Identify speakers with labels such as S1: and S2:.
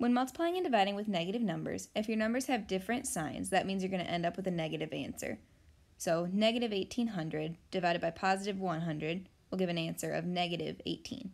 S1: When multiplying and dividing with negative numbers, if your numbers have different signs, that means you're going to end up with a negative answer. So negative 1800 divided by positive 100 will give an answer of negative 18.